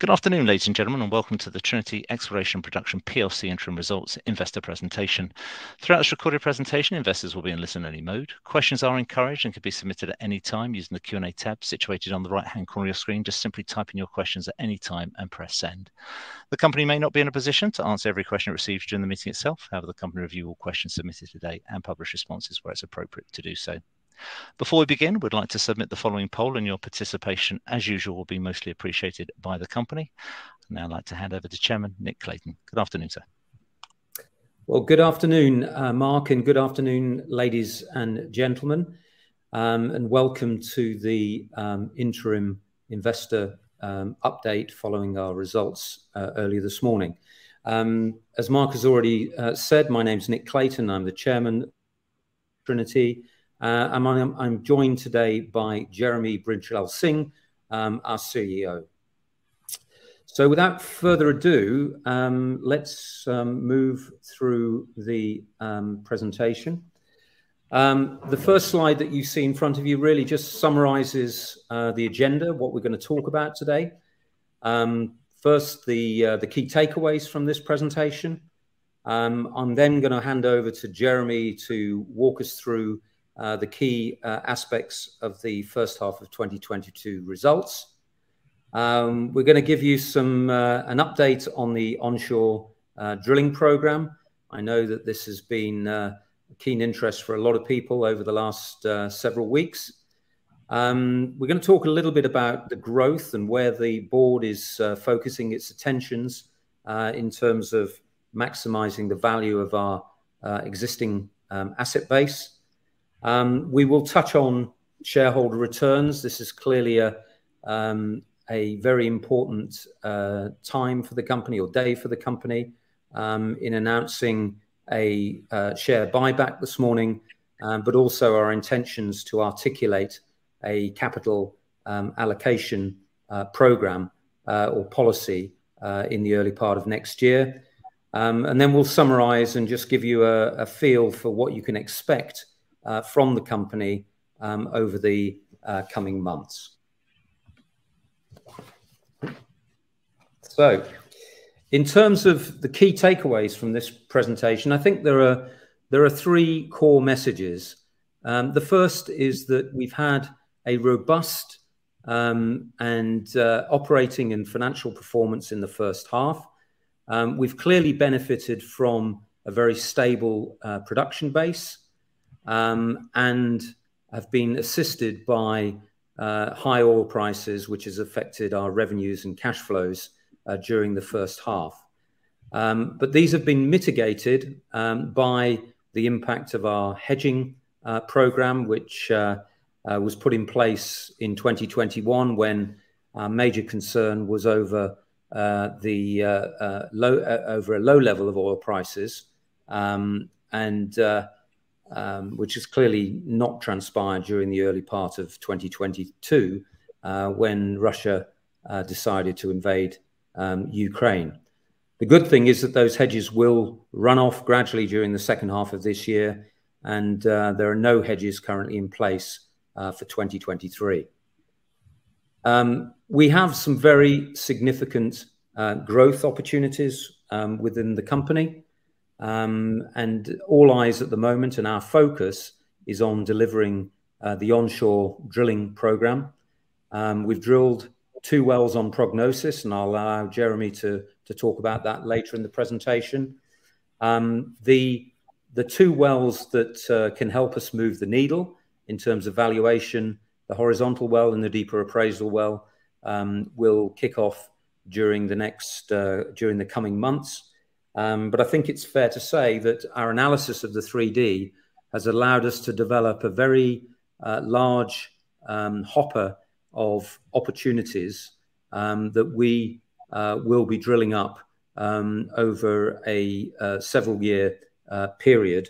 Good afternoon, ladies and gentlemen, and welcome to the Trinity Exploration Production plc interim results investor presentation. Throughout this recorded presentation, investors will be in listen-only mode. Questions are encouraged and can be submitted at any time using the Q&A tab situated on the right-hand corner of your screen. Just simply type in your questions at any time and press send. The company may not be in a position to answer every question it receives during the meeting itself. However, the company review all questions submitted today and publish responses where it's appropriate to do so. Before we begin, we'd like to submit the following poll, and your participation, as usual, will be mostly appreciated by the company. I'd now like to hand over to Chairman Nick Clayton. Good afternoon, sir. Well, good afternoon, uh, Mark, and good afternoon, ladies and gentlemen, um, and welcome to the um, interim investor um, update following our results uh, earlier this morning. As Mark has already uh, said, my name's Nick Clayton. I'm the Chairman of Trinity. Uh, I'm joined today by Jeremy Bridglalsingh, um, our CEO. So, without further ado, um, let's um, move through the presentation. The first slide that you see in front of you really just summarizes uh, the agenda, what we're gonna talk about today. First, uh, the key takeaways from this presentation. I'm then gonna hand over to Jeremy to walk us through Uh, the key uh, aspects of the first half of 2022 results. Um, we're gonna give you some uh, an update on the onshore drilling program. I know that this has been a keen interest for a lot of people over the last several weeks. Um, we're gonna talk a little bit about the growth and where the board is focusing its attentions in terms of maximizing the value of our existing um, asset base. Um, we will touch on shareholder returns. This is clearly a um, very important uh, time for the company or day for the company um, in announcing a uh, share buyback this morning, but also our intentions to articulate a capital allocation uh, program or policy in the early part of next year. Um and then we'll summarize and just give you a feel for what you can expect Uh, from the company um, over the uh, coming months. So in terms of the key takeaways from this presentation, I think there are there are three core messages. Um, the first is that we've had a robust um, and uh, operating and financial performance in the first half. We've clearly benefited from a very stable production base Um, and have been assisted by uh, high oil prices, which has affected our revenues and cash flows uh, during the first half. Um, but these have been mitigated um, by the impact of our hedging uh, program, which was put in place in 2021 when our major concern was over the low over a low level of oil prices, um, Um, which has clearly not transpired during the early part of 2022 uh, when Russia uh, decided to invade um, Ukraine. The good thing is that those hedges will run off gradually during the second half of this year, and uh, there are no hedges currently in place for 2023. Um, we have some very significant growth opportunities within the company. Um, all eyes at the moment and our focus is on delivering uh, the onshore drilling program. Um, we've drilled two wells on prognosis, and I'll allow Jeremy to to talk about that later in the presentation. Um, the the two wells that uh, can help us move the needle in terms of valuation, the horizontal well and the deeper appraisal well, will kick off during the next uh, during the coming months. Um, I think it's fair to say that our analysis of the 3D has allowed us to develop a very uh, large um, hopper of opportunities um, that we uh, will be drilling up over a uh, several year period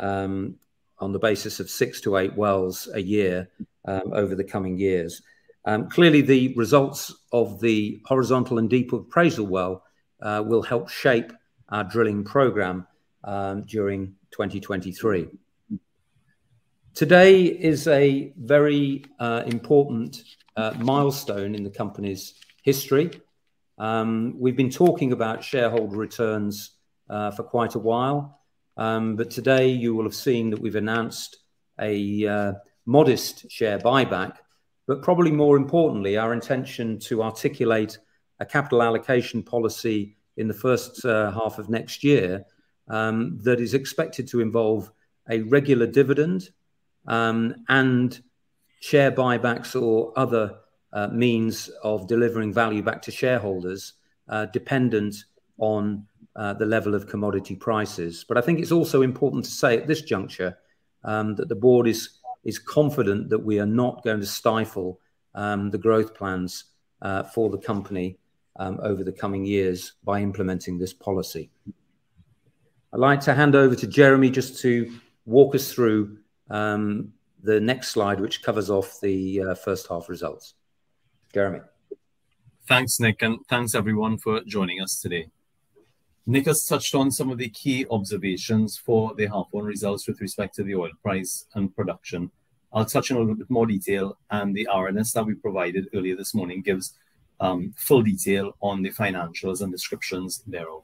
on the basis of six to eight wells a year over the coming years. Clearly the results of the horizontal and deep appraisal well will help shape our drilling program during 2023. Today is a very important milestone in the company's history. Um, we've been talking about shareholder returns uh, for quite a while, um, but today you will have seen that we've announced a uh, modest share buyback, but probably more importantly, our intention to articulate a capital allocation policy in the first uh, half of next year um, that is expected to involve a regular dividend um, and share buybacks or other uh, means of delivering value back to shareholders uh, dependent on uh, the level of commodity prices. But I think it's also important to say at this juncture um, that the board is is confident that we are not going to stifle um, the growth plans uh, for the company um, over the coming years by implementing this policy. I'd like to hand over to Jeremy just to walk us through um, the next slide, which covers off the uh, first half results. Jeremy. Thanks, Nick, and thanks everyone for joining us today. Nick has touched on some of the key observations for the half one results with respect to the oil price and production. I'll touch on a little bit more detail, and the RNS that we provided earlier this morning gives um, full detail on the financials and descriptions thereof.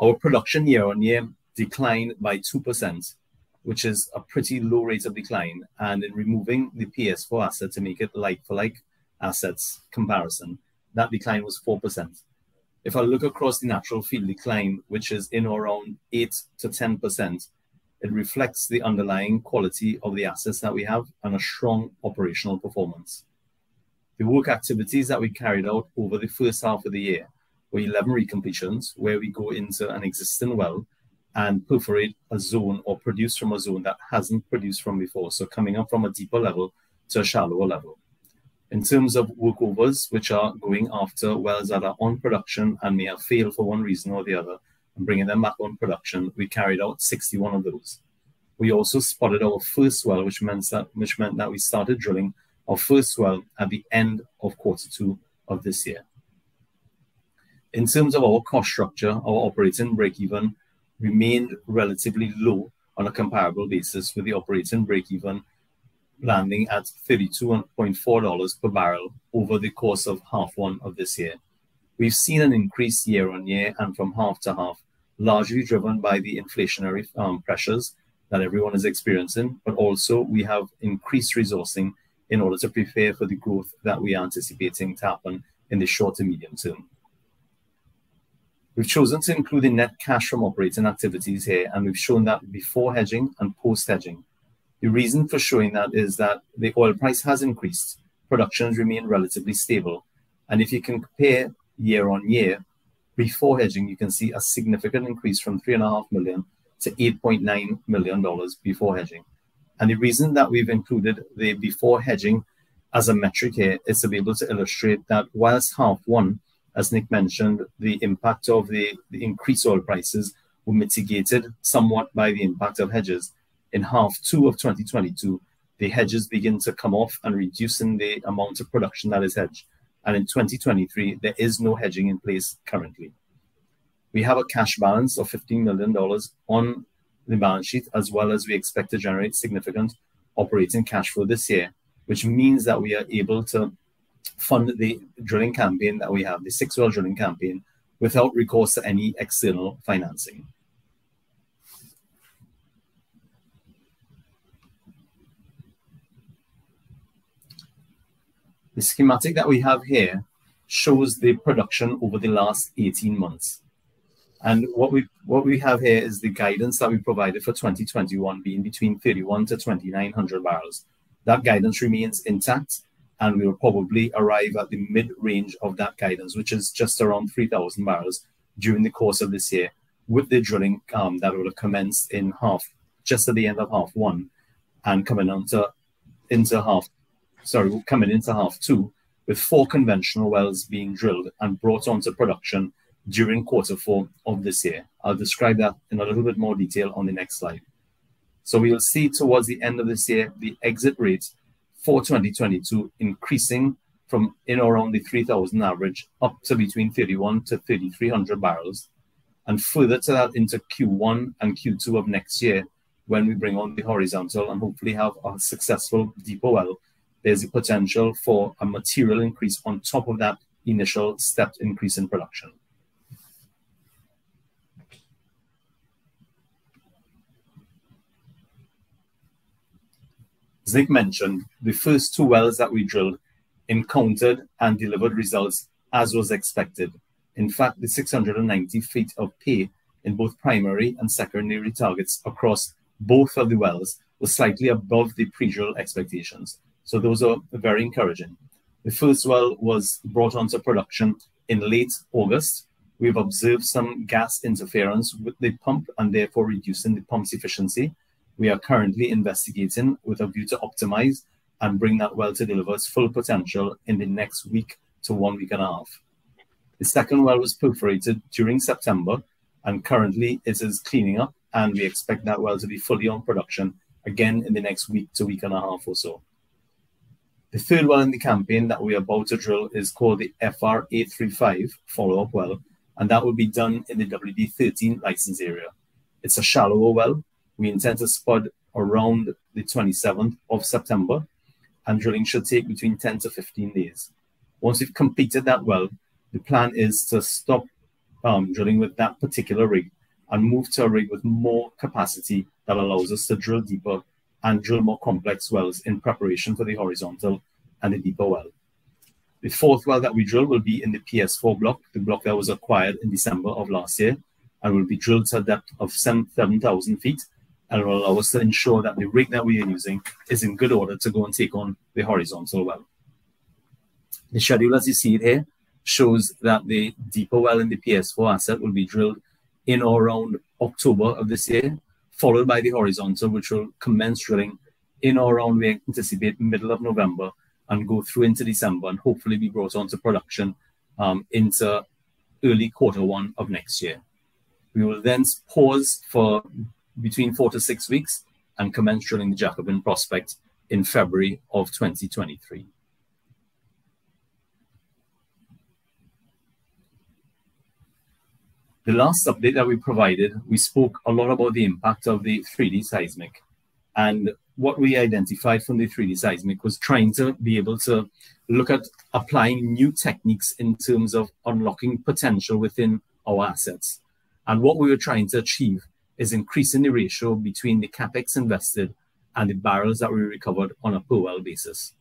Our production year on year declined by 2%, which is a pretty low rate of decline. And in removing the PS4 asset to make it like for like assets comparison, that decline was 4%. If I look across the natural field decline, which is in or around 8 to 10%, it reflects the underlying quality of the assets that we have and a strong operational performance. The work activities that we carried out over the first half of the year were 11 recompletions, where we go into an existing well and perforate a zone or produce from a zone that hasn't produced from before. So coming up from a deeper level to a shallower level. In terms of workovers, which are going after wells that are on production and may have failed for one reason or the other, and bringing them back on production, we carried out 61 of those. We also spudded our first well, which meant that which meant that we started drilling our first well at the end of quarter two of this year. In terms of our cost structure, our operating break-even remained relatively low on a comparable basis, with the operating break-even landing at $32.4 per barrel over the course of half one of this year. We've seen an increase year on year and from half to half, largely driven by the inflationary um, pressures that everyone is experiencing, but also we have increased resourcing in order to prepare for the growth that we are anticipating to happen in the short to medium term. We've chosen to include the net cash from operating activities here, and we've shown that before hedging and post hedging. The reason for showing that is that the oil price has increased, productions remain relatively stable. And if you can compare year on year, before hedging, you can see a significant increase from 3.5 million to $8.9 million before hedging. And the reason that we've included the before hedging as a metric here is to be able to illustrate that whilst half one, as Nick mentioned, the impact of the, the increased oil prices were mitigated somewhat by the impact of hedges in half two of 2022, the hedges begin to come off and reducing the amount of production that is hedged. And in 2023, there is no hedging in place currently. We have a cash balance of $15 million on the balance sheet, as well as we expect to generate significant operating cash flow this year, which means that we are able to fund the drilling campaign that we have, the six well drilling campaign, without recourse to any external financing. The schematic that we have here shows the production over the last 18 months. And what we what we have here is the guidance that we provided for 2021 being between 31 to 2900 barrels. That guidance remains intact and we will probably arrive at the mid-range of that guidance, which is just around 3,000 barrels during the course of this year, with the drilling um, that will have commenced in half, just at the end of half one, and coming on to into half sorry, coming into half two, with four conventional wells being drilled and brought onto production during quarter four of this year. I'll describe that in a little bit more detail on the next slide. So we'll see towards the end of this year, the exit rate for 2022 increasing from in around the 3,000 average up to between 31 to 3,300 barrels. And further to that into Q1 and Q2 of next year, when we bring on the horizontal and hopefully have a successful deeper well there's a potential for a material increase on top of that initial stepped increase in production. As Nick mentioned, the first two wells that we drilled encountered and delivered results as was expected. In fact, the 690 feet of pay in both primary and secondary targets across both of the wells was slightly above the pre-drill expectations. So those are very encouraging. The first well was brought onto production in late August. We've observed some gas interference with the pump and therefore reducing the pump's efficiency. We are currently investigating with a view to optimize and bring that well to deliver its full potential in the next week to one week and a half. The second well was perforated during September and currently it is cleaning up and we expect that well to be fully on production again in the next week to week and a half or so. The third well in the campaign that we are about to drill is called the FR835 follow-up well, and that will be done in the WD13 license area. It's a shallower well. We intend to spud around the 27th of September, and drilling should take between 10 to 15 days. Once we've completed that well, the plan is to stop um, drilling with that particular rig and move to a rig with more capacity that allows us to drill deeper and drill more complex wells in preparation for the horizontal and the deeper well. The fourth well that we drill will be in the PS4 block, the block that was acquired in December of last year, and will be drilled to a depth of 7,000 feet and will allow us to ensure that the rig that we are using is in good order to go and take on the horizontal well. The schedule as you see it here shows that the deeper well in the PS4 asset will be drilled in or around October of this year, followed by the horizontal, which will commence drilling in or around, we anticipate, middle of November and go through into December and hopefully be brought onto production um, into early quarter one of next year. We will then pause for between four to six weeks and commence drilling the Jacobin prospect in February of 2023. The last update that we provided, we spoke a lot about the impact of the 3D seismic. And what we identified from the 3D seismic was trying to be able to look at applying new techniques in terms of unlocking potential within our assets. And what we were trying to achieve is increasing the ratio between the capex invested and the barrels that we recovered on a per well basis.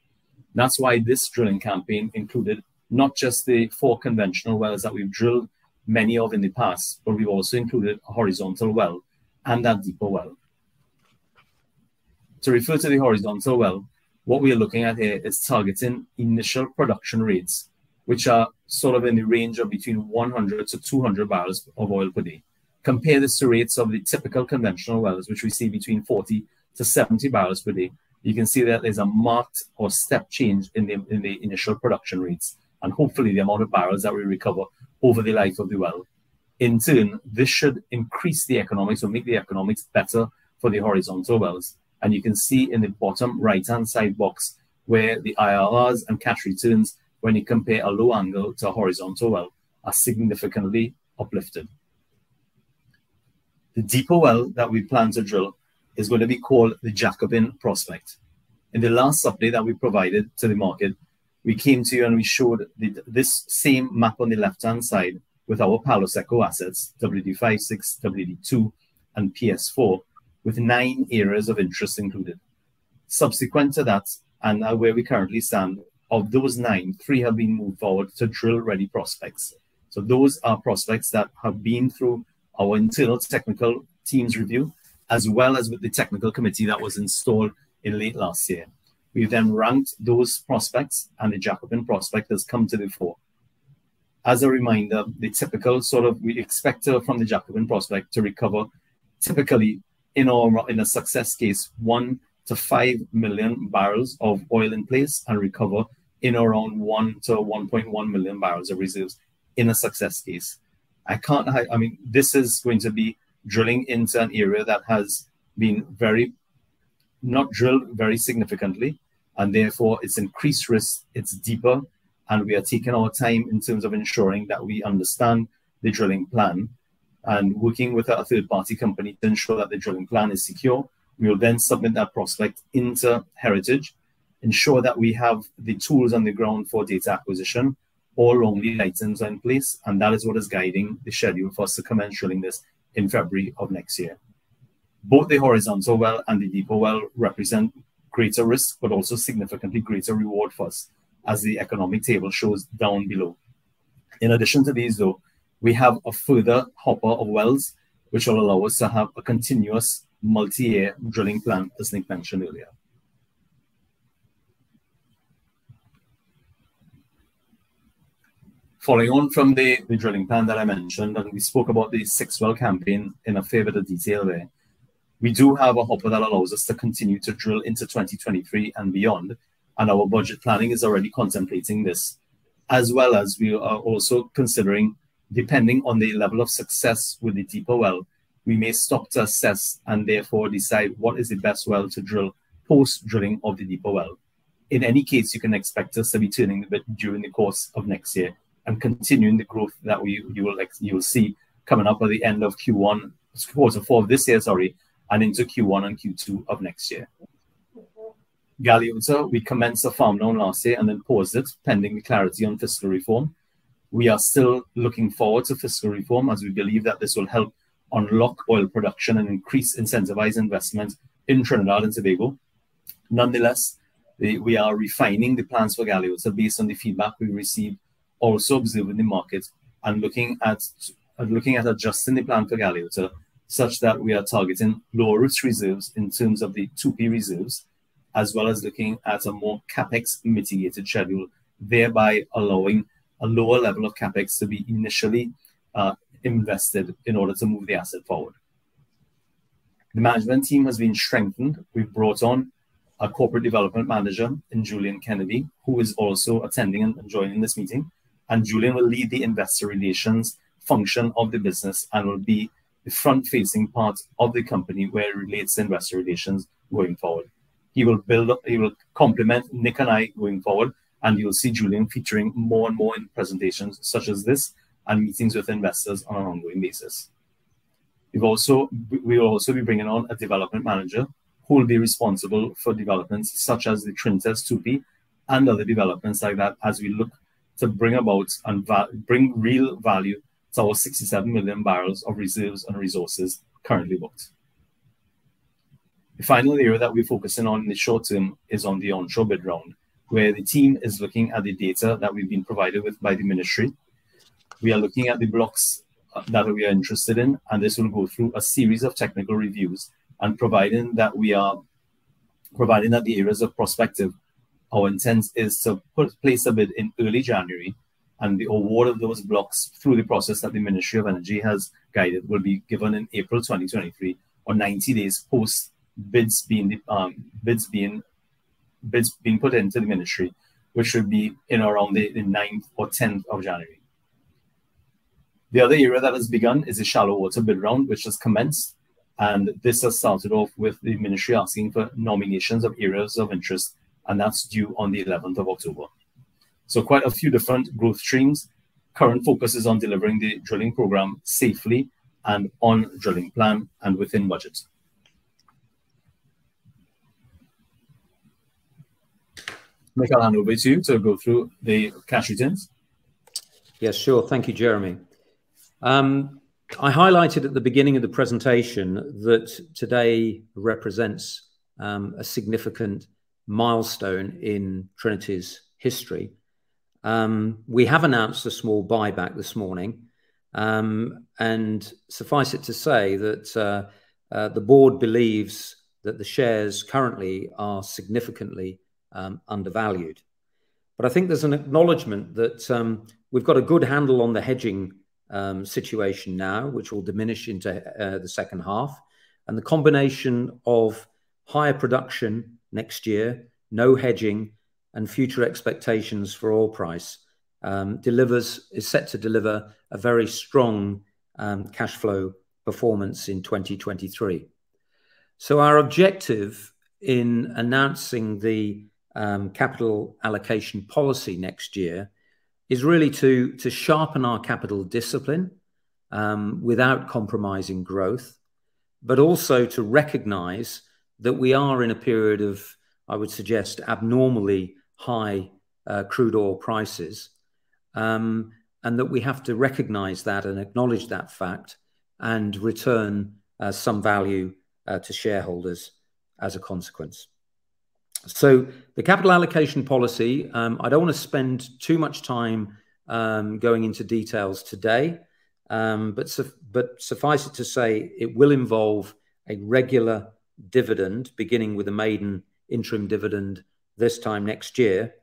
That's why this drilling campaign included not just the four conventional wells that we've drilled many of in the past, but we've also included a horizontal well and that deeper well. To refer to the horizontal well, what we are looking at here is targeting initial production rates, which are sort of in the range of between 100 to 200 barrels of oil per day. Compare this to rates of the typical conventional wells, which we see between 40 to 70 barrels per day. You can see that there's a marked or step change in the, in the initial production rates and hopefully the amount of barrels that we recover over the life of the well. In turn, this should increase the economics or make the economics better for the horizontal wells. And you can see in the bottom right-hand side box where the IRRs and cash returns when you compare a low angle to a horizontal well are significantly uplifted. The deeper well that we plan to drill is going to be called the Jacobin prospect. In the last update that we provided to the market, we came to you and we showed the, this same map on the left-hand side with our Palo Seco assets, WD56, WD2, and PS4, with nine areas of interest included. Subsequent to that, and where we currently stand, of those nine, three have been moved forward to drill-ready prospects. So those are prospects that have been through our internal technical team's review, as well as with the technical committee that was installed in late last year. We then ranked those prospects and the Jacobin prospect has come to the fore. As a reminder, the typical sort of, we expect uh, from the Jacobin prospect to recover typically in our, in a success case, one to five million barrels of oil in place and recover in around one to 1.1 million barrels of reserves in a success case. I can't, hide. I mean, this is going to be drilling into an area that has been very not drilled very significantly, and therefore it's increased risk, it's deeper, and we are taking our time in terms of ensuring that we understand the drilling plan and working with a third party company to ensure that the drilling plan is secure. We will then submit that prospect into Heritage, ensure that we have the tools on the ground for data acquisition, all items are in place, and that is what is guiding the schedule for us to commence drilling this in February of next year. Both the horizontal well and the deeper well represent greater risk, but also significantly greater reward for us, as the economic table shows down below. In addition to these, though, we have a further hopper of wells, which will allow us to have a continuous multi-year drilling plan, as Nick mentioned earlier. Following on from the, the drilling plan that I mentioned, and we spoke about the six-well campaign in a fair bit of detail there, we do have a hopper that allows us to continue to drill into 2023 and beyond, and our budget planning is already contemplating this, as well as we are also considering, depending on the level of success with the deeper well, we may stop to assess and therefore decide what is the best well to drill post drilling of the deeper well. In any case, you can expect us to be turning a bit during the course of next year and continuing the growth that we you will like you will see coming up at the end of Q1, quarter four of this year, sorry, and into Q1 and Q2 of next year. Galeota, we commenced a farm-out last year and then paused it pending the clarity on fiscal reform. We are still looking forward to fiscal reform as we believe that this will help unlock oil production and increase incentivized investment in Trinidad and Tobago. Nonetheless, we are refining the plans for Galeota based on the feedback we received, also observing the market and looking at looking at adjusting the plan for Galeota such that we are targeting lower risk reserves in terms of the 2P reserves, as well as looking at a more capex mitigated schedule, thereby allowing a lower level of capex to be initially uh, invested in order to move the asset forward. The management team has been strengthened. We've brought on a corporate development manager in Julian Kennedy, who is also attending and joining this meeting. And Julian will lead the investor relations function of the business and will be the front facing part of the company where it relates to investor relations going forward. He will build up, he will complement Nick and I going forward, and you'll see Julian featuring more and more in presentations such as this and meetings with investors on an ongoing basis. We've also we will also be bringing on a development manager who will be responsible for developments such as the Trintes 2P and other developments like that as we look to bring about and bring real value to our 67 million barrels of reserves and resources currently booked. The final area that we're focusing on in the short term is on the onshore bid round, where the team is looking at the data that we've been provided with by the ministry we are looking at the blocks uh, that we are interested in, and this will go through a series of technical reviews. And providing that we are providing that the areas of prospective, our intent is to put place a bid in early January, and the award of those blocks through the process that the Ministry of Energy has guided will be given in April 2023 or 90 days post bids being um, bids being bids being put into the ministry, which should be in around the, the 9th or 10th of January. The other area that has begun is the shallow water bid round, which has commenced. And this has started off with the ministry asking for nominations of areas of interest, and that's due on the 11th of October. So quite a few different growth streams. Current focus is on delivering the drilling program safely and on drilling plan and within budget. Michael, I'll hand over to you to go through the cash returns. Yes, sure. Thank you, Jeremy. Um, I highlighted at the beginning of the presentation that today represents um, a significant milestone in Trinity's history. Um, we have announced a small buyback this morning, um, and suffice it to say that uh, uh, the board believes that the shares currently are significantly um, undervalued. But I think there's an acknowledgement that we've got a good handle on the hedging situation now, which will diminish into uh, the second half. And the combination of higher production next year, no hedging, and future expectations for oil price um, delivers is set to deliver a very strong um, cash flow performance in 2023. So our objective in announcing the um, capital allocation policy next year is really to, sharpen our capital discipline without compromising growth, but also to recognize that we are in a period of, I would suggest, abnormally high uh, crude oil prices. um, and that we have to recognize that and acknowledge that fact and return uh, some value uh, to shareholders as a consequence. So the capital allocation policy, um, I don't want to spend too much time um, going into details today, um, but, su but suffice it to say, it will involve a regular dividend, beginning with a maiden interim dividend this time next year,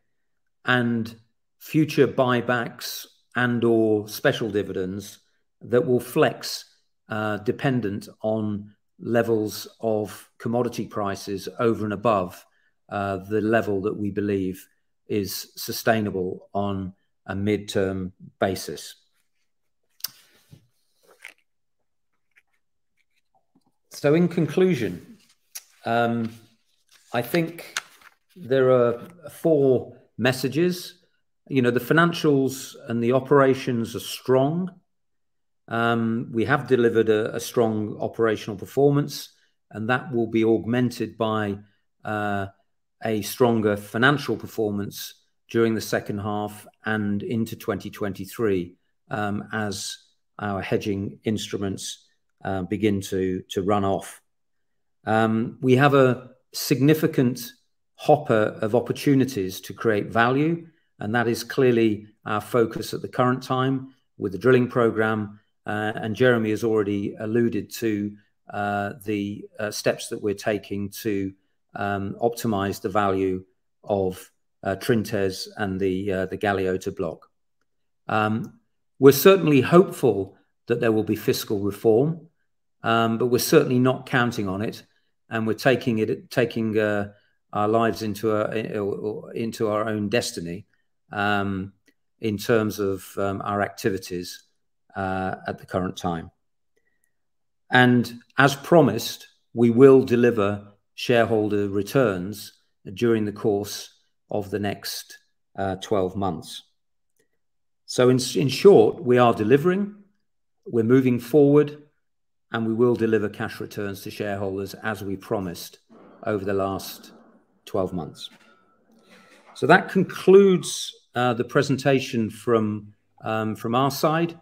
and future buybacks and or special dividends that will flex uh, dependent on levels of commodity prices over and above uh, the level that we believe is sustainable on a midterm basis. So in conclusion, um, I think there are four messages. You know, the financials and the operations are strong. Um, we have delivered a, a, strong operational performance, and that will be augmented by uh, a stronger financial performance during the second half and into 2023 um, as our hedging instruments uh, begin to, to run off. Um, we have a significant hopper of opportunities to create value, and that is clearly our focus at the current time with the drilling program. Uh, and Jeremy has already alluded to uh, the uh, steps that we're taking to um, optimize the value of Trintes and the Galeota block. Um, we're certainly hopeful that there will be fiscal reform, but we're certainly not counting on it, and we're taking it taking uh, our lives into a, into our own destiny um, in terms of um, our activities uh, at the current time. And as promised, we will deliver shareholder returns during the course of the next uh, 12 months. So, in, in short, we are delivering, we're moving forward, and we will deliver cash returns to shareholders as we promised over the last 12 months. So that concludes uh, the presentation from um, from our side,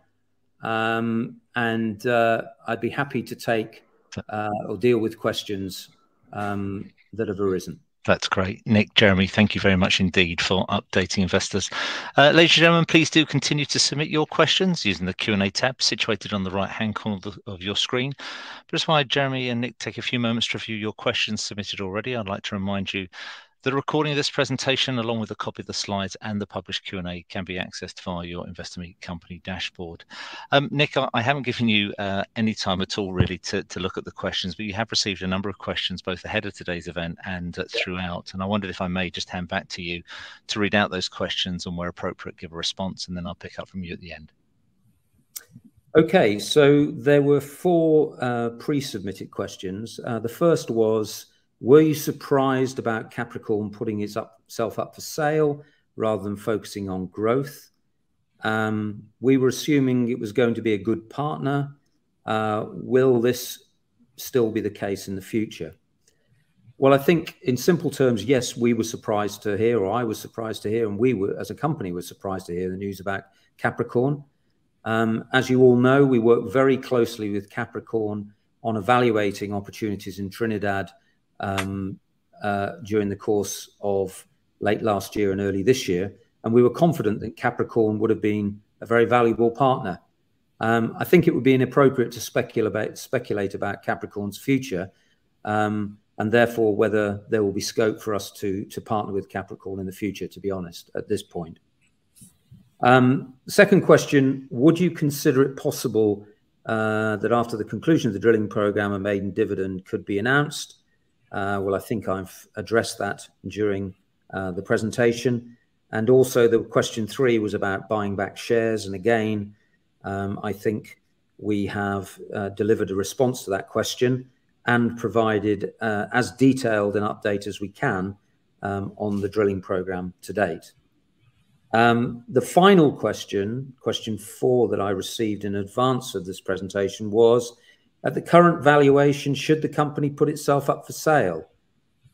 um, and uh, I'd be happy to take uh, or deal with questions um, that have arisen. That's great. Nick, Jeremy, thank you very much indeed for updating investors. Uh, ladies and gentlemen, please do continue to submit your questions using the Q&A tab situated on the right-hand corner of, your screen. Just while Jeremy and Nick take a few moments to review your questions submitted already, I'd like to remind you the recording of this presentation, along with a copy of the slides and the published Q&A, can be accessed via your Investor Meet Company dashboard. Um, Nick, I, I, haven't given you uh, any time at all, really, to, to look at the questions, but you have received a number of questions both ahead of today's event and uh, throughout. And I wondered if I may just hand back to you to read out those questions and, where appropriate, give a response, and then I'll pick up from you at the end. Okay, so there were four uh, pre-submitted questions. Uh, the first was, were you surprised about Capricorn putting itself up for sale rather than focusing on growth? Um, we were assuming it was going to be a good partner. Uh, will this still be the case in the future? Well, I think in simple terms, yes, we were surprised to hear, or I was surprised to hear, and we were, as a company, were surprised to hear the news about Capricorn. Um, as you all know, we work very closely with Capricorn on evaluating opportunities in Trinidad um, uh, during the course of late last year and early this year. And we were confident that Capricorn would have been a very valuable partner. Um, I think it would be inappropriate to speculate about, speculate about Capricorn's future um, and therefore whether there will be scope for us to, to partner with Capricorn in the future, to be honest, at this point. Um, second question, would you consider it possible uh, that after the conclusion of the drilling program, a maiden dividend could be announced? Uh, well, I think I've addressed that during uh, the presentation. And also the question three was about buying back shares. And again, um, I think we have uh, delivered a response to that question and provided uh, as detailed an update as we can um, on the drilling program to date. Um, the final question, question four that I received in advance of this presentation was, at the current valuation, should the company put itself up for sale?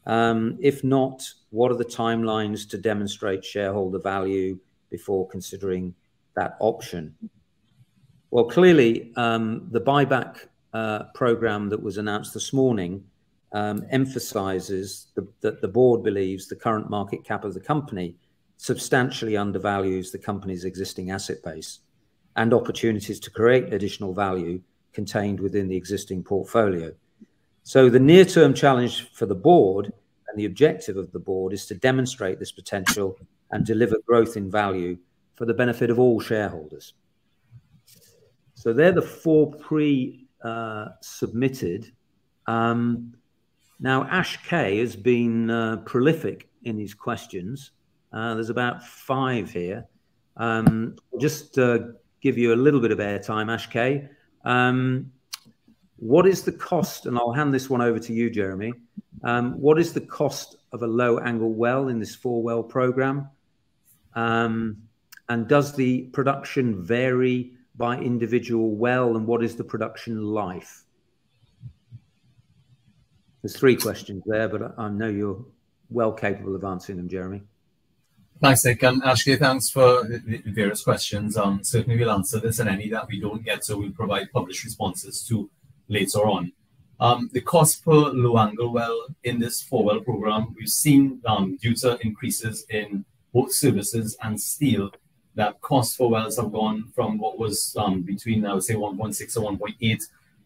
Um, if not, what are the timelines to demonstrate shareholder value before considering that option? Well, clearly, um, the buyback uh, program that was announced this morning um, emphasizes the, that the board believes the current market cap of the company substantially undervalues the company's existing asset base and opportunities to create additional value contained within the existing portfolio. So the near-term challenge for the board and the objective of the board is to demonstrate this potential and deliver growth in value for the benefit of all shareholders. So they're the four pre-submitted. Uh, um, now, Ash K has been uh, prolific in his questions. Uh, there's about five here. Um, just uh, give you a little bit of airtime, Ash K. Um, what is the cost? And I'll hand this one over to you, Jeremy. Um, what is the cost of a low angle well in this four well program? Um, and does the production vary by individual well? And what is the production life? There's three questions there, but I know you're well capable of answering them, Jeremy. Thanks, Nick. And Ashley, thanks for the various questions. Um, certainly we'll answer this and any that we don't get, so we'll provide published responses to later on. Um, the cost per low angle well in this four well program, we've seen um, due to increases in both services and steel, that cost for wells have gone from what was um, between, I would say, 1.6 or 1.8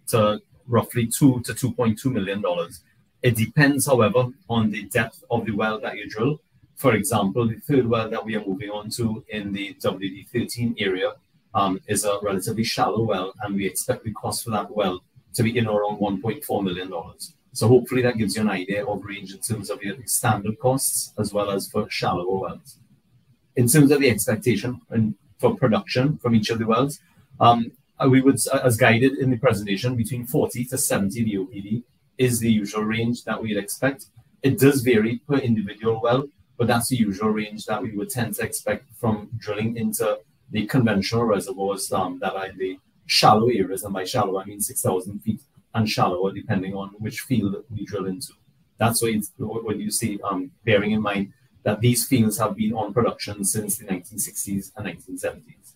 to roughly 2 to 2.2 million dollars. It depends, however, on the depth of the well that you drill. For example, the third well that we are moving on to in the WD13 area um, is a relatively shallow well, and we expect the cost for that well to be in around $1.4 million. So hopefully that gives you an idea of range in terms of your standard costs as well as for shallower wells. In terms of the expectation and for production from each of the wells, um, we would, as guided in the presentation, between 40 to 70 BOPD is the usual range that we'd expect. It does vary per individual well, but that's the usual range that we would tend to expect from drilling into the conventional reservoirs um, that are in the shallow areas. And by shallow, I mean 6,000 feet and shallower, depending on which field we drill into. That's what, what you see, um, bearing in mind that these fields have been on production since the 1960s and 1970s.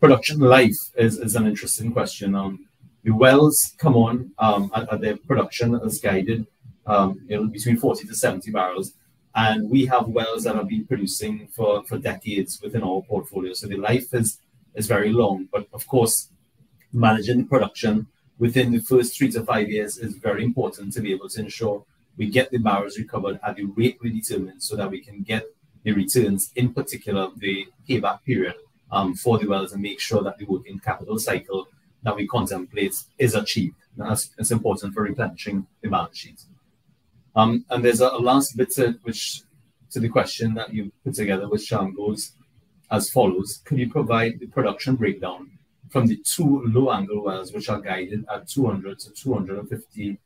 Production life is, is an interesting question. Um, the wells come on um, at, at, their production as guided um, you know, between 40 to 70 barrels. And we have wells that have been producing for, for decades within our portfolio. So the life is, is very long. But of course, managing the production within the first three to five years is very important to be able to ensure we get the barrels recovered at the rate we determine so that we can get the returns, in particular the payback period um, for the wells and make sure that the working capital cycle that we contemplate is achieved. That's, that's important for replenishing the balance sheet. Um, and there's a, a, last bit to, which to the question that you put together, which um, goes as follows: Can you provide the production breakdown from the two low angle wells, which are guided at 200 to 250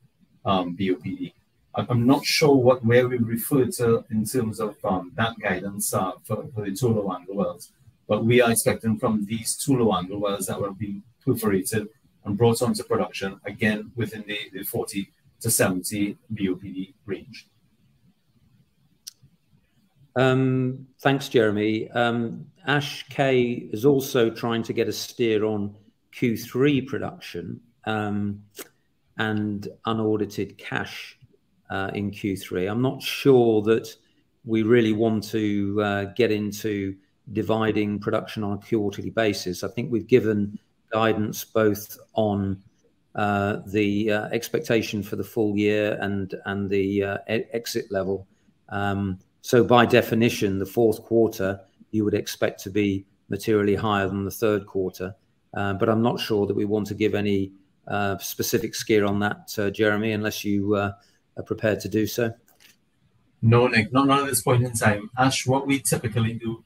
um, BOPD? I'm not sure what where we refer to in terms of um, that guidance uh, for, for, the two low angle wells, but we are expecting from these two low angle wells that will be perforated and brought onto production again within the, the 40 to 70 BOPD range. Um, thanks, Jeremy. Um, Ash K is also trying to get a steer on Q3 production um, and unaudited cash uh, in Q3. I'm not sure that we really want to uh, get into dividing production on a quarterly basis. I think we've given guidance both on the uh, expectation for the full year and and the uh, exit level. Um, so by definition, the fourth quarter you would expect to be materially higher than the third quarter. Uh, but I'm not sure that we want to give any uh, specific steer on that, uh, Jeremy, unless you are prepared to do so. No, Nick, not at this point in time. Ash, what we typically do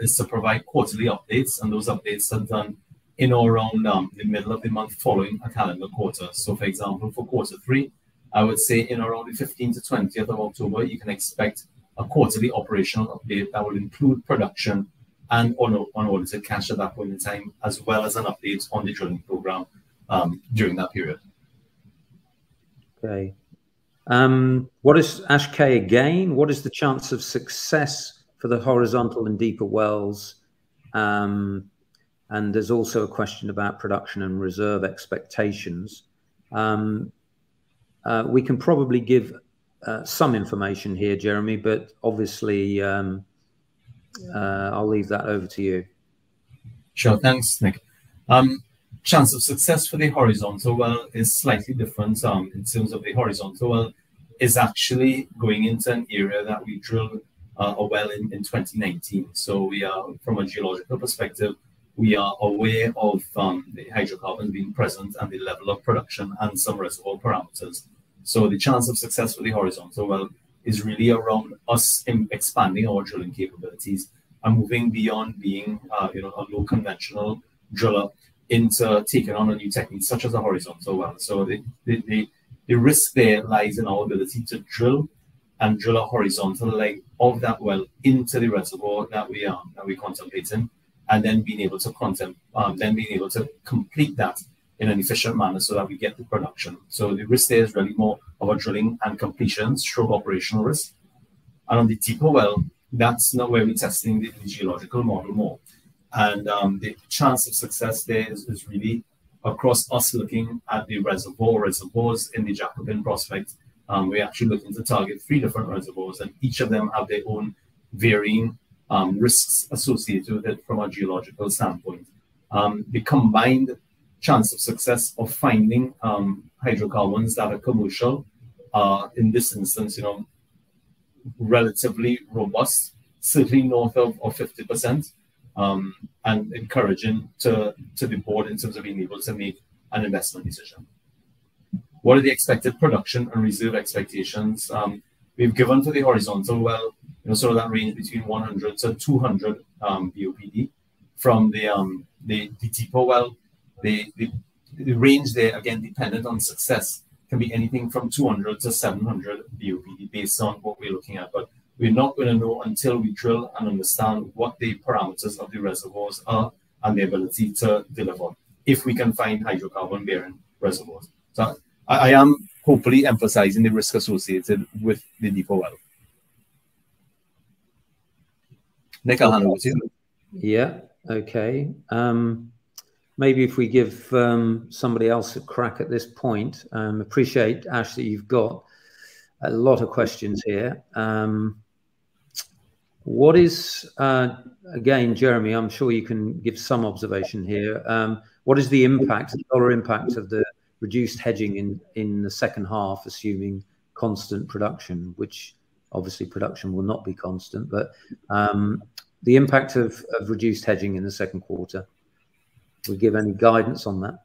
is to provide quarterly updates, and those updates are done in or around um, the middle of the month following a calendar quarter. So, for example, for quarter three, I would say in around the 15th to 20th of October, you can expect a quarterly operational update that will include production and on unaudited cash at that point in time, as well as an update on the drilling program um, during that period. Okay. Um, what is Ash K again? What is the chance of success for the horizontal and deeper wells Um, and there's also a question about production and reserve expectations. Um, uh, we can probably give uh, some information here, Jeremy, but obviously um, uh, I'll leave that over to you. Sure, thanks, Nick. Um, chance of success for the horizontal well is slightly different um, in terms of the horizontal well is actually going into an area that we drilled uh, a well in, in 2019. So we are, from a geological perspective, we are aware of um, the hydrocarbons being present and the level of production and some reservoir parameters. So the chance of success for the horizontal well is really around us expanding our drilling capabilities and moving beyond being, uh, you know, a low conventional driller into taking on a new technique such as a horizontal well. So the, the, the, the risk there lies in our ability to drill and drill a horizontal leg of that well into the reservoir that we are that we're contemplating, and then being able to contem- um, then being able to complete that in an efficient manner so that we get the production. So the risk there is really more of a drilling and completion stroke operational risk. And on the deeper well, that's not where we're testing the, the geological model more. And um, the chance of success there is, is, really across us looking at the reservoir reservoirs in the Jacobin prospect. Um, we're actually looking to target three different reservoirs, and each of them have their own varying um, risks associated with it from a geological standpoint. Um, the combined chance of success of finding um, hydrocarbons that are commercial uh, in this instance, you know, relatively robust, certainly north of, of 50%, um, and encouraging to, to the board in terms of being able to make an investment decision. What are the expected production and reserve expectations? Um, we've given for the horizontal well, you know, sort of that range between 100 to 200 um, BOPD. From the, um, the, the well, the, the, the range there, again, dependent on success, can be anything from 200 to 700 BOPD based on what we're looking at. But we're not going to know until we drill and understand what the parameters of the reservoirs are and the ability to deliver if we can find hydrocarbon bearing reservoirs. So I, I am hopefully emphasizing the risk associated with the deeper well. Nick, I'll hand over to you. Yeah, okay. Um, maybe if we give um, somebody else a crack at this point, um, appreciate, Ash, that you've got a lot of questions here. Um, what is, uh, again, Jeremy, I'm sure you can give some observation here. Um, what is the impact, the dollar impact of the reduced hedging in, in the second half, assuming constant production, which obviously production will not be constant, but um, the impact of, reduced hedging in the second quarter? we give any guidance on that?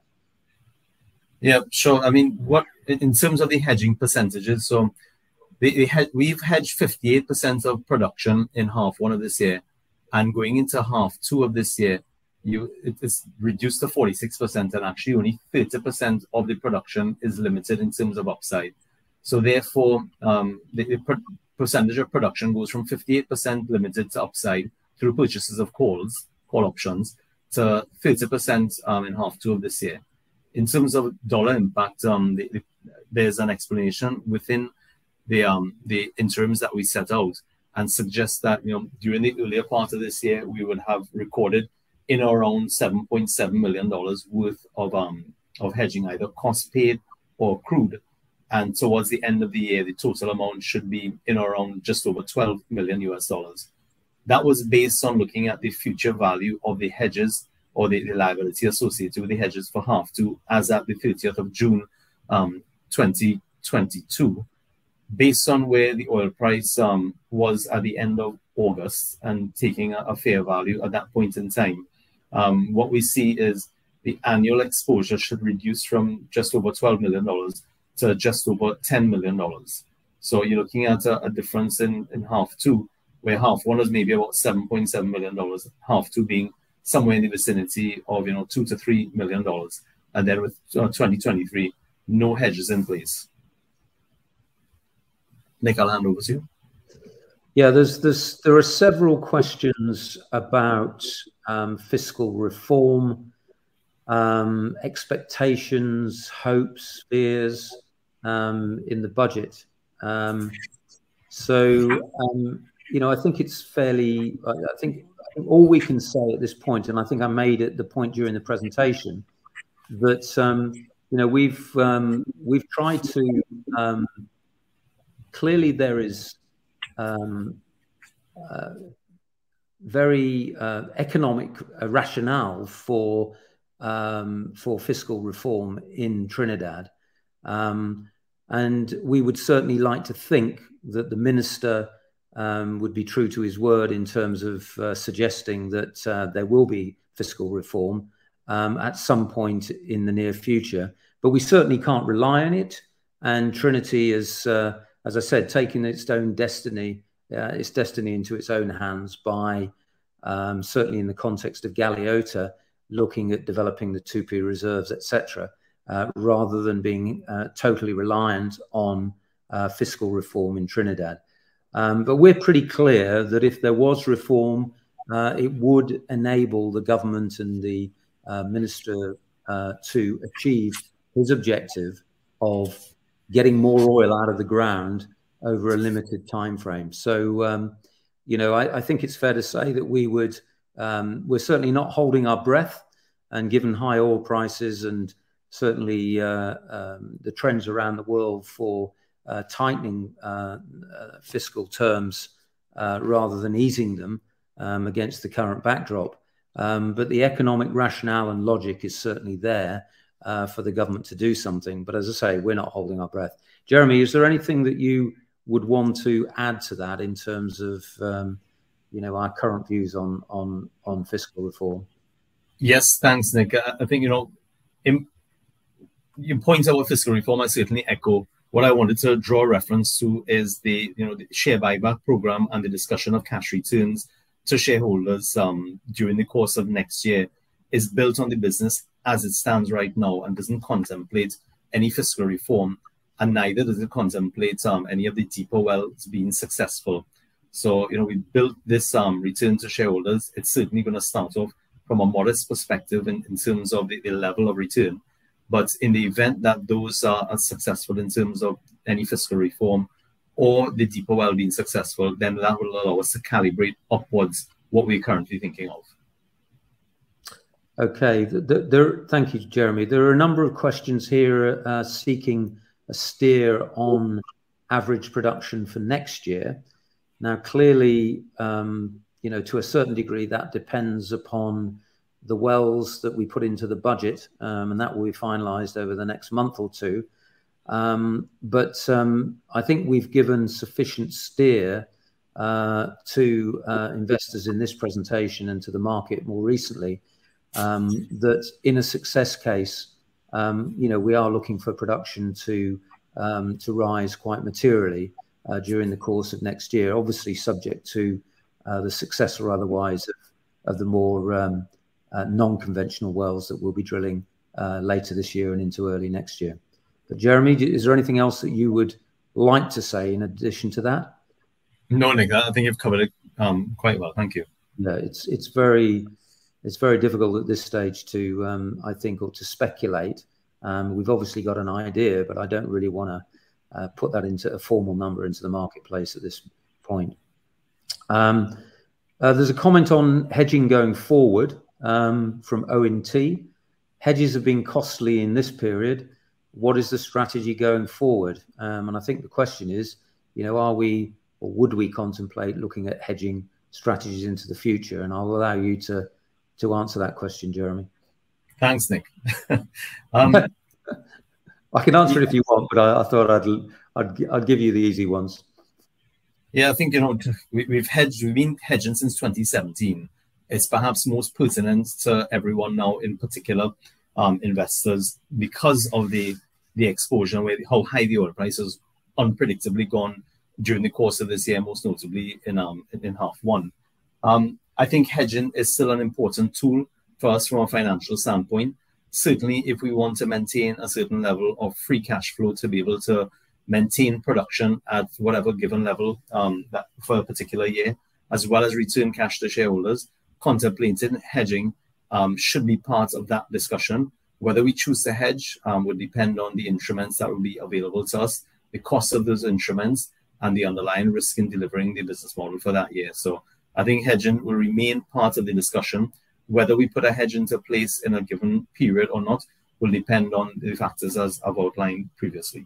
Yeah, sure. I mean, what in terms of the hedging percentages? So, we've hedged 58% of production in half one of this year, and going into half two of this year, you it is reduced to 46%, and actually only 30% of the production is limited in terms of upside. So therefore, um, the, percentage of production goes from 58% limited to upside through purchases of calls, call options, to 30% um, in half two of this year. In terms of dollar impact, um, the, the, there's an explanation within the um, the interims that we set out and suggest that you know during the earlier part of this year we would have recorded in around 7.7 million dollars worth of um of hedging either cost paid or accrued and towards the end of the year the total amount should be in around just over 12 million us dollars that was based on looking at the future value of the hedges or the, the liability associated with the hedges for half two as at the 30th of June um, 2022, based on where the oil price um, was at the end of August and taking a, a fair value at that point in time. Um, what we see is the annual exposure should reduce from just over $12 million to just over $10 million. So you're looking at a, a difference in, in half two where half one is maybe about $7.7 million, half two being somewhere in the vicinity of, you know, two to three million dollars. And then with uh, 2023, no hedges in place. Nick, I'll hand over to you. Yeah, there's, there's, there are several questions about um, fiscal reform, um, expectations, hopes, fears um, in the budget. Um, so um, you know, I think it's fairly. I think all we can say at this point, and I think I made it the point during the presentation, that um, you know we've um, we've tried to clearly there is um, uh, very uh, economic uh, rationale for um, for fiscal reform in Trinidad, um, and we would certainly like to think that the minister um, would be true to his word in terms of uh, suggesting that uh, there will be fiscal reform um, at some point in the near future. But we certainly can't rely on it. And Trinity is, uh, as I said, taking its own destiny, uh, its destiny into its own hands by um, certainly in the context of Galeota, looking at developing the Tupi reserves, etc., uh, rather than being uh, totally reliant on fiscal reform in Trinidad. Um, but we're pretty clear that if there was reform, uh, it would enable the government and the uh, minister uh, to achieve his objective of getting more oil out of the ground over a limited time frame. So, um, you know, I, I, think it's fair to say that we would, um, we're certainly not holding our breath. And given high oil prices and certainly uh, um, the trends around the world for uh, tightening uh, uh, fiscal terms rather than easing them um, against the current backdrop. Um, but the economic rationale and logic is certainly there uh, for the government to do something. But as I say, we're not holding our breath. Jeremy, is there anything that you would want to add to that in terms of um, you know our current views on on on fiscal reform? Yes, thanks, Nick. I think you know, in, you point out fiscal reform. I certainly echo what I wanted to draw reference to is the you know the share buyback program and the discussion of cash returns to shareholders um, during the course of next year is built on the business as it stands right now and doesn't contemplate any fiscal reform and neither does it contemplate um, any of the deeper wells being successful. So, you know, we built this um, return to shareholders. It's certainly going to start off from a modest perspective in, in terms of the, the level of return. But in the event that those are, are successful in terms of any fiscal reform or the deeper well being successful, then that will allow us to calibrate upwards what we're currently thinking of. Okay, thank you, Jeremy. There are a number of questions here uh, seeking a steer on average production for next year. Now, clearly, um, you know, to a certain degree, that depends upon the wells that we put into the budget, um, and that will be finalised over the next month or two. Um, but um, I think we've given sufficient steer uh, to uh, investors in this presentation and to the market more recently um, that in a success case, um, you know, we are looking for production to um, to rise quite materially uh, during the course of next year. Obviously, subject to uh, the success or otherwise of, of the more non-conventional wells that we'll be drilling uh, later this year and into early next year. But Jeremy, is there anything else that you would like to say in addition to that? No, Nick, I think you've covered it um, quite well. Thank you. No, it's it's very it's very difficult at this stage to um, I think or to speculate. Um, we've obviously got an idea, but I don't really want to uh, put that into a formal number into the marketplace at this point. Um, uh, there's a comment on hedging going forward from ONT. Hedges have been costly in this period. What is the strategy going forward? Um, and I think the question is, you know, are we or would we contemplate looking at hedging strategies into the future? And I'll allow you to to answer that question, Jeremy. Thanks, Nick. um, I can answer it if you want, but I, I thought I'd, I'd I'd give you the easy ones. Yeah, I think you know we, have hedged. We've been hedging since 2017 it's perhaps most pertinent to everyone now, in particular um, investors, because of the the exposure and how high the oil price has unpredictably gone during the course of this year, most notably in um, in half one. Um, I think hedging is still an important tool for us from a financial standpoint. Certainly, if we want to maintain a certain level of free cash flow to be able to maintain production at whatever given level um, that for a particular year, as well as return cash to shareholders, contemplating hedging um, should be part of that discussion. Whether we choose to hedge um, would depend on the instruments that will be available to us, the cost of those instruments, and the underlying risk in delivering the business model for that year. So I think hedging will remain part of the discussion. Whether we put a hedge into place in a given period or not will depend on the factors as I've outlined previously.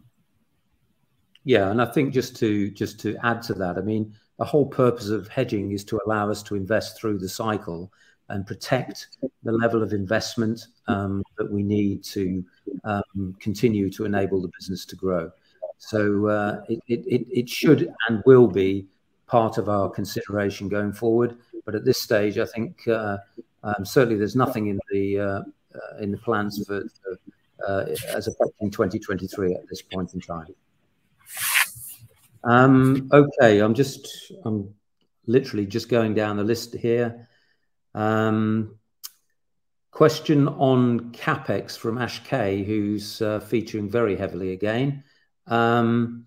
Yeah, and I think just to just to add to that, I mean, the whole purpose of hedging is to allow us to invest through the cycle and protect the level of investment um, that we need to um, continue to enable the business to grow. So uh, it, it, it should and will be part of our consideration going forward. But at this stage, I think uh, um, certainly there's nothing in the uh, uh in the plans for, for uh, as affecting 2023 at this point in time. Um, okay, I'm just I'm literally just going down the list here. Um, question on capex from Ash K, who's uh, featuring very heavily again. Um,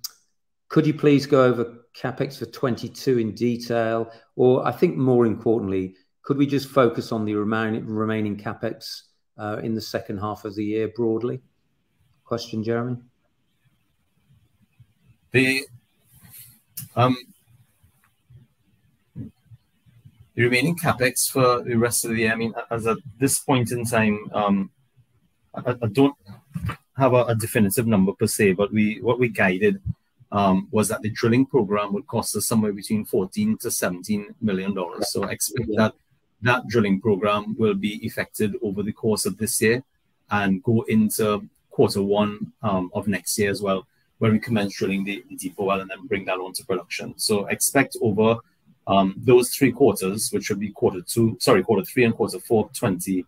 could you please go over capex for 22 in detail? Or I think more importantly, could we just focus on the remaining, remaining capex uh, in the second half of the year broadly? Question, Jeremy? The um, the remaining capex for the rest of the year, I mean, as at this point in time, um, I, I don't have a, a, definitive number per se, but we what we guided um, was that the drilling program would cost us somewhere between 14 to 17 million dollars. So I expect that that drilling program will be effected over the course of this year and go into quarter one um, of next year as well, when we commence drilling the, the deeper well and then bring that onto production. So expect over um, those three quarters, which would be quarter two, sorry, quarter three and quarter four, 22,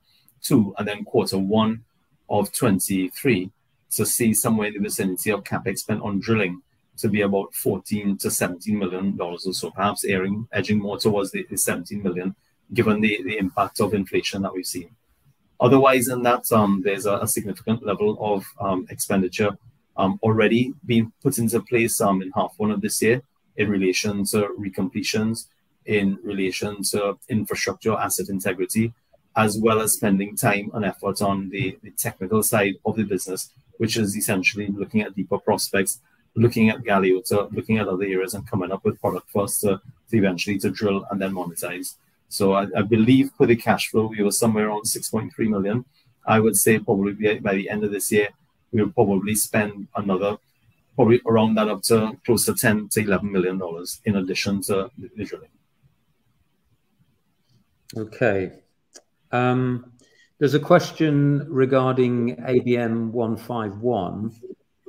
and then quarter one of 23, to see somewhere in the vicinity of capex spent on drilling to be about 14 to 17 million dollars or so, perhaps airing, edging more towards the, the 17 million, given the, the impact of inflation that we've seen. Otherwise, in that, um, there's a, a, significant level of um, expenditure um, already being put into place um, in half one of this year in relation to recompletions, in relation to infrastructure asset integrity, as well as spending time and effort on the, the technical side of the business, which is essentially looking at deeper prospects, looking at Galeota, looking at other areas and coming up with product us to, to eventually to drill and then monetize. So I, I, believe for the cash flow, we were somewhere around 6.3 million. I would say probably by the end of this year, we'll probably spend another probably around that up to close to 10 to 11 million dollars in addition to the. Okay. Um, there's a question regarding ABM 151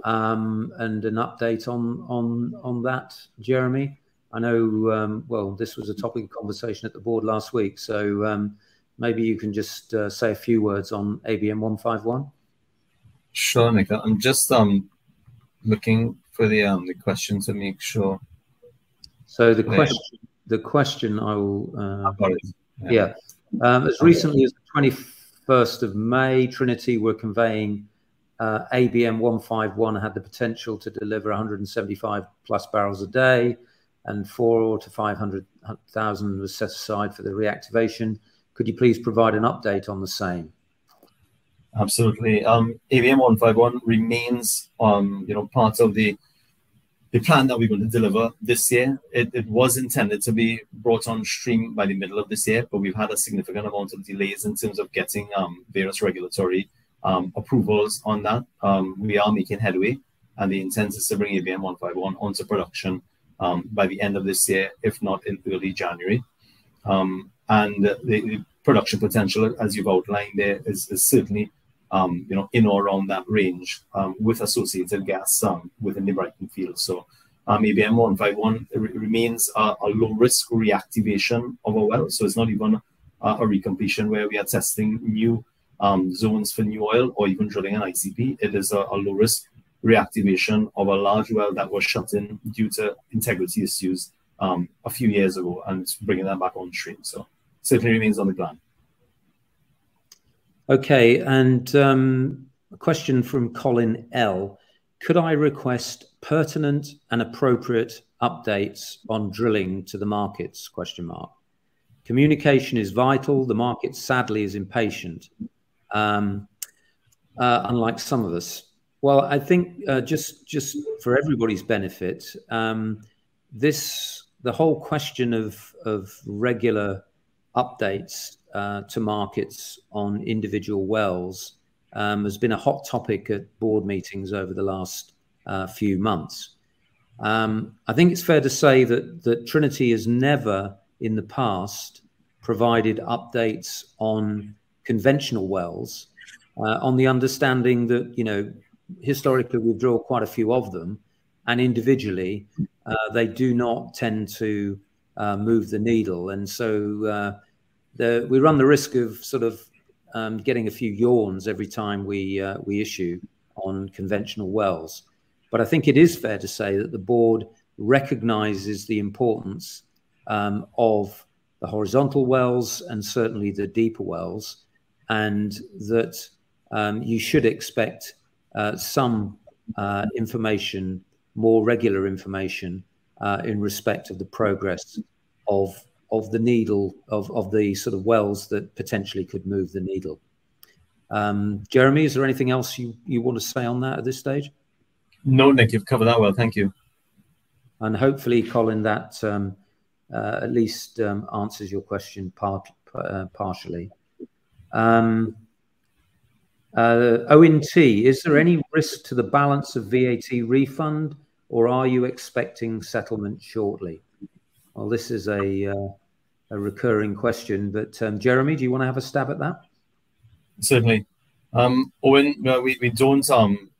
um, and an update on on on that, Jeremy. I know. Um, well, this was a topic of conversation at the board last week, so um, maybe you can just uh, say a few words on ABM 151. Sure, Nick. I'm just um looking for the um the question to make sure. So the question, the question I will. Uh, yeah. yeah. Um, as recently as the 21st of May, Trinity were conveying uh, ABM 151 had the potential to deliver 175 plus barrels a day, and four to 500,000 was set aside for the reactivation. Could you please provide an update on the same? Absolutely. Um, ABM 151 remains, um, you know, part of the the plan that we're going to deliver this year. It, it was intended to be brought on stream by the middle of this year, but we've had a significant amount of delays in terms of getting um, various regulatory um, approvals on that. Um, we are making headway, and the intent is to bring ABM 151 onto production um, by the end of this year, if not in early January. And the, the, production potential, as you've outlined there, is, is certainly um, you know, in or around that range um, with associated gas um, within the Brighton field. So um, ABM 151 remains a, a, low risk reactivation of a well. So it's not even a, a recompletion where we are testing new um, zones for new oil or even drilling an ICP. It is a, a low risk reactivation of a large well that was shut in due to integrity issues um, a few years ago and bringing that back on stream. So certainly remains on the plan. Okay, and um, a question from Colin L. Could I request pertinent and appropriate updates on drilling to the markets? Question mark. Communication is vital. The market sadly is impatient, um, uh, unlike some of us. Well, I think uh, just just for everybody's benefit, um, this the whole question of, of regular updates uh, to markets on individual wells um, has been a hot topic at board meetings over the last uh, few months. Um, I think it's fair to say that, that Trinity has never in the past provided updates on conventional wells uh, on the understanding that, you know, historically we draw quite a few of them and individually uh, they do not tend to uh, move the needle. And so uh, the, we run the risk of sort of um, getting a few yawns every time we, uh, we issue on conventional wells. But I think it is fair to say that the board recognizes the importance um, of the horizontal wells and certainly the deeper wells, and that um, you should expect uh, some uh, information, more regular information, uh, in respect of the progress of of the needle of of the sort of wells that potentially could move the needle. Um, Jeremy, is there anything else you you want to say on that at this stage? No, Nick, you've covered that well. Thank you. And hopefully, Colin, that um, uh, at least um, answers your question part, uh, partially. Um, uh, ONT, is there any risk to the balance of VAT refund, or are you expecting settlement shortly? Well, this is a, uh, a recurring question, but um, Jeremy, do you want to have a stab at that? Certainly. Um, Owen, we, we don't um,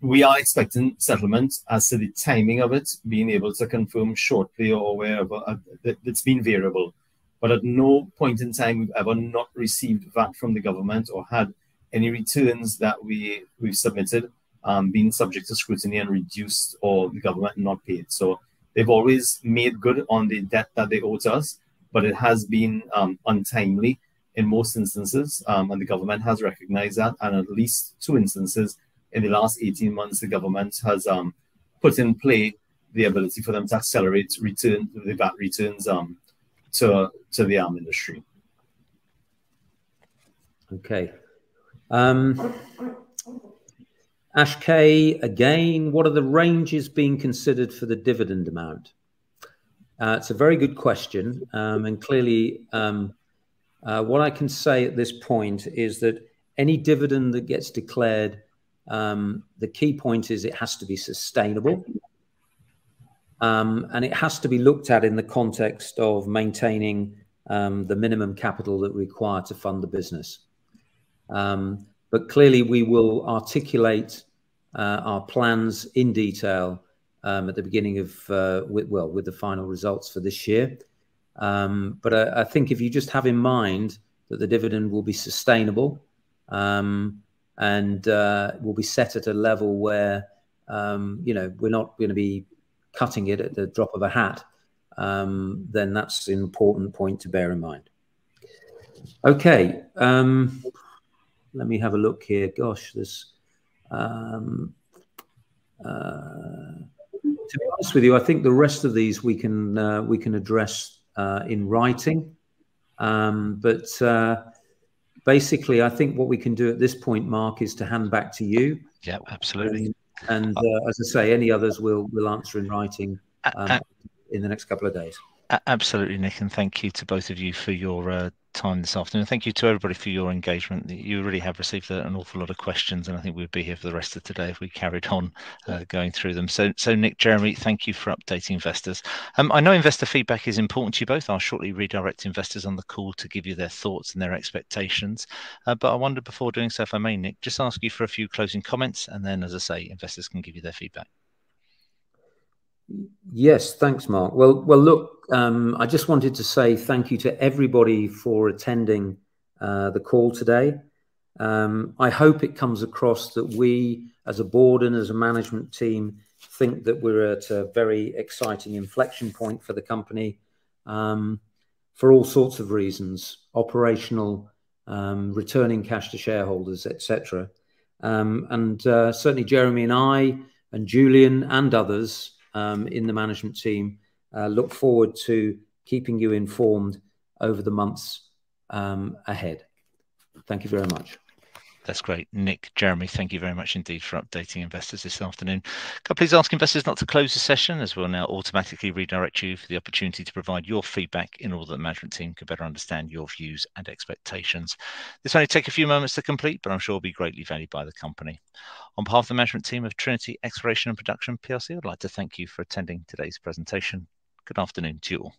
we are expecting settlement as to the timing of it being able to confirm shortly or wherever. Uh, it's been variable. But at no point in time we've ever not received VAT from the government or had any returns that we, we've submitted um, being subject to scrutiny and reduced or the government not paid. So they've always made good on the debt that they owe to us, but it has been um, untimely in most instances. Um, and the government has recognized that. And at least two instances in the last 18 months, the government has um, put in play the ability for them to accelerate return the VAT returns um, to to the arm industry. Okay. Um, Ash K, again, what are the ranges being considered for the dividend amount? Uh, it's a very good question. Um, and clearly, um, uh, what I can say at this point is that any dividend that gets declared um, the key point is it has to be sustainable. Um, and it has to be looked at in the context of maintaining um, the minimum capital that we require to fund the business. Um, but clearly, we will articulate uh, our plans in detail um, at the beginning of, uh, with, well, with the final results for this year. Um, but I, I, think if you just have in mind that the dividend will be sustainable, um, and uh, will be set at a level where um, you know we're not going to be cutting it at the drop of a hat, um, then that's an important point to bear in mind. Okay, um, let me have a look here. Gosh, there's. Um, uh, to be honest with you, I think the rest of these we can uh, we can address uh, in writing, um, but uh, basically, I think what we can do at this point, Mark, is to hand back to you. Yeah, absolutely. And, and uh, as I say, any others we'll we'll answer in writing um, in the next couple of days. Absolutely, Nick, and thank you to both of you for your uh, time this afternoon. Thank you to everybody for your engagement. You really have received an awful lot of questions, and I think we'd be here for the rest of today if we carried on uh, going through them. So, so Nick, Jeremy, thank you for updating investors. Um, I know investor feedback is important to you both. I'll shortly redirect investors on the call to give you their thoughts and their expectations. Uh, but I wonder before doing so, if I may, Nick, just ask you for a few closing comments, and then, as I say, investors can give you their feedback. Yes, thanks, Mark. Well, well, look, um, I just wanted to say thank you to everybody for attending uh, the call today. Um, I hope it comes across that we, as a board and as a management team, think that we're at a very exciting inflection point for the company um, for all sorts of reasons, operational, um, returning cash to shareholders, etc. Um, and uh, certainly Jeremy and I and Julian and others um, in the management team. Uh, look forward to keeping you informed over the months um, ahead. Thank you very much. That's great. Nick, Jeremy, thank you very much indeed for updating investors this afternoon. Can I please ask investors not to close the session as we'll now automatically redirect you for the opportunity to provide your feedback in order that the management team can better understand your views and expectations. This only take a few moments to complete, but I'm sure will be greatly valued by the company. On behalf of the management team of Trinity Exploration and Production plc, I'd like to thank you for attending today's presentation. Good afternoon to you all.